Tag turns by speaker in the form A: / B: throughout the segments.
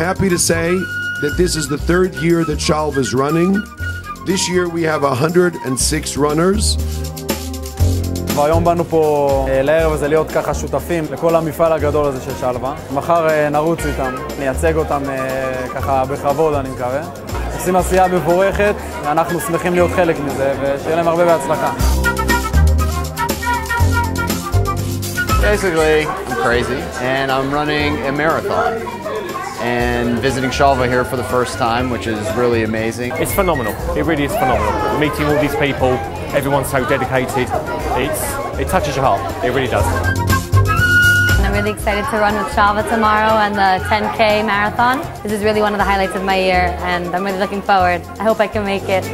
A: happy to say that this is the third year that Shalva is running. This year we have 106 runners.
B: והיום באנו פה לערב הזה להיות ככה שותפים לכל המפעל הגדול הזה של שלווה. מחר נרוץ איתם, נייצג אותם ככה בכבוד, אני מקווה. עושים עשייה מבורכת, ואנחנו שמחים להיות חלק מזה, ושיהיה להם הרבה בהצלחה.
C: Basically, I'm crazy, and I'm running a marathon. And visiting Shalva here for the first time, which is really amazing.
D: It's phenomenal. It really is phenomenal. Meeting all these people, everyone's so dedicated. It's it touches your heart. It really does.
E: I'm really excited to run with Shalva tomorrow and the 10K marathon. This is really one of the highlights of my year, and I'm really looking forward. I hope I can make it.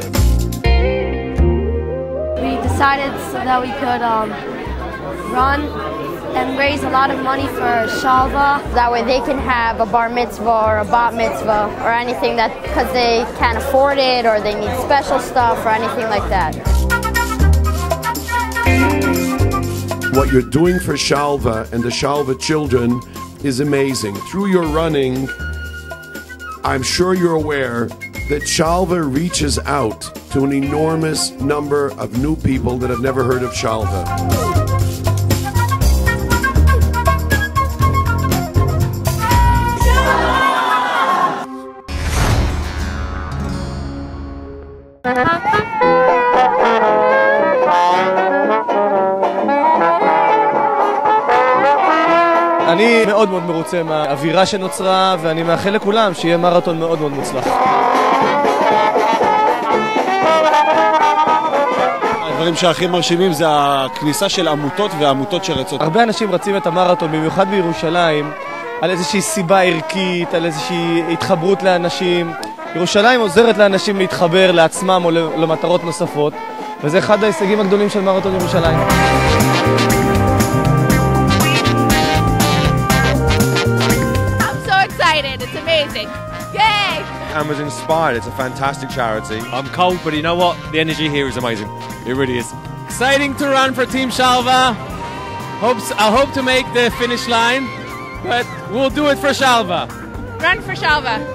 F: We decided so that we could um, run and raise a lot of money for Shalva. That way they can have a bar mitzvah or a bat mitzvah or anything that because they can't afford it or they need special stuff or anything like that.
A: What you're doing for Shalva and the Shalva children is amazing. Through your running, I'm sure you're aware that Shalva reaches out to an enormous number of new people that have never heard of Shalva.
G: אני מאוד מאוד מרוצה מהאווירה שנוצרה, ואני מאחל לכולם שיהיה מרתון מאוד מאוד מוצלח.
H: הדברים שהכי מרשימים זה הכניסה של עמותות ועמותות שרצות.
G: הרבה אנשים רצים את המרתון, במיוחד בירושלים, על איזושהי סיבה ערכית, על איזושהי התחברות לאנשים. ירושלים עוזרת לאנשים להתחבר לעצמם או למטרות נוספות, וזה אחד ההישגים הגדולים של מרתון ירושלים.
I: I'm so excited. It's amazing. Yay!
J: and was inspired. It's a fantastic charity. I'm cold, but you know what? The energy here is amazing. It really is.
K: Exciting to run for Team Shalva. Hopes, I hope to make the finish line, but we'll do it for Shalva.
I: Run for Shalva.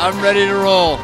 C: I'm ready to roll.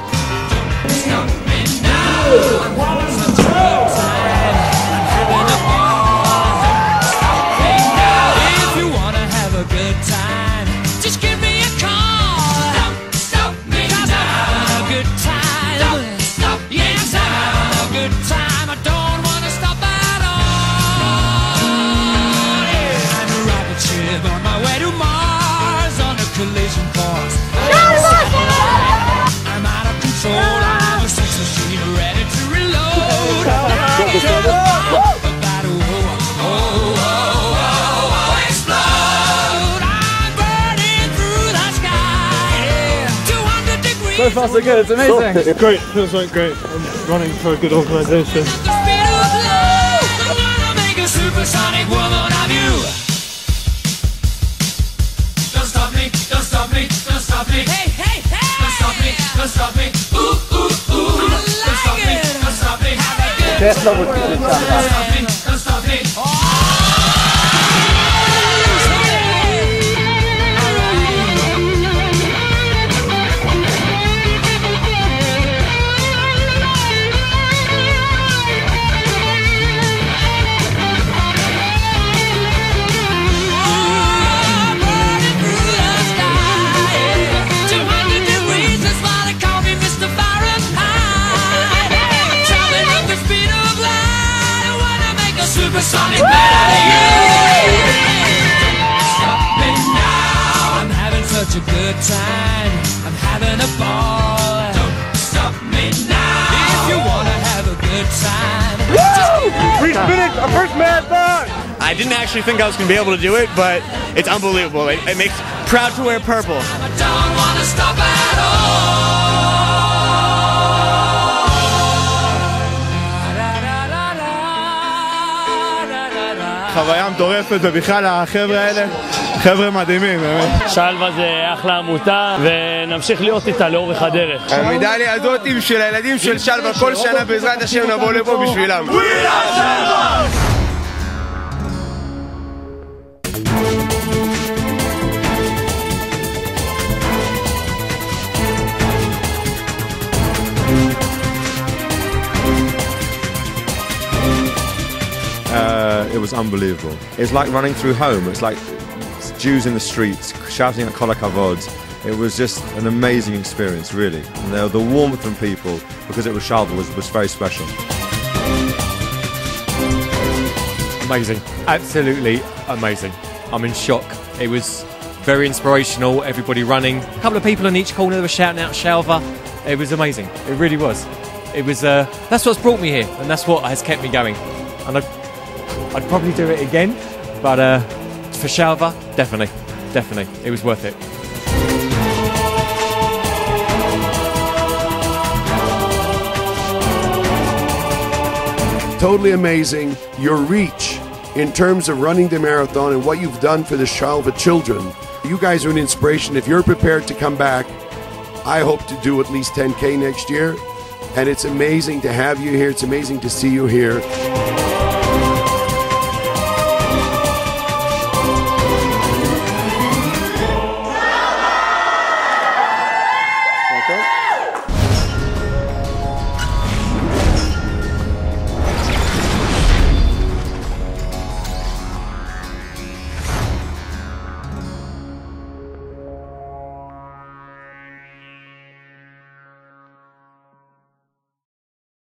B: So far so good, it's amazing.
L: great, feels like great. I'm running for a good organisation.
M: Make a supersonic woman of you. Don't stop me, Supersonic man out of you. Stop me now. I'm having such a good time. I'm having a ball. Don't stop me now. If you wanna have a good time,
L: We finished our first marathon!
N: I didn't actually think I was going to be able to do it, but it's unbelievable. It, it makes proud to wear purple.
L: חוויה מטורפת, ובכלל החבר'ה האלה, חבר'ה מדהימים, באמת.
O: שלווה זה אחלה עמותה, ונמשיך להיות איתה לאורך הדרך.
P: המדליה הזאת היא של הילדים של שלווה, כל שנה בעזרת השם נבוא לפה בשבילם.
J: Uh, it was unbelievable. It's like running through home. It's like Jews in the streets shouting at Kol Kavod. It was just an amazing experience, really. And the, the warmth from people, because it was Shalva, was, was very special.
D: Amazing. Absolutely amazing. I'm in shock. It was very inspirational. Everybody running. A couple of people in each corner were shouting out Shalva. It was amazing. It really was. It was. Uh, that's what's brought me here, and that's what has kept me going. And I'd, I'd probably do it again, but uh, for Shalva, definitely, definitely, it was worth it.
A: Totally amazing. Your reach in terms of running the marathon and what you've done for the Shalva children. You guys are an inspiration. If you're prepared to come back, I hope to do at least 10K next year. And it's amazing to have you here. It's amazing to see you here.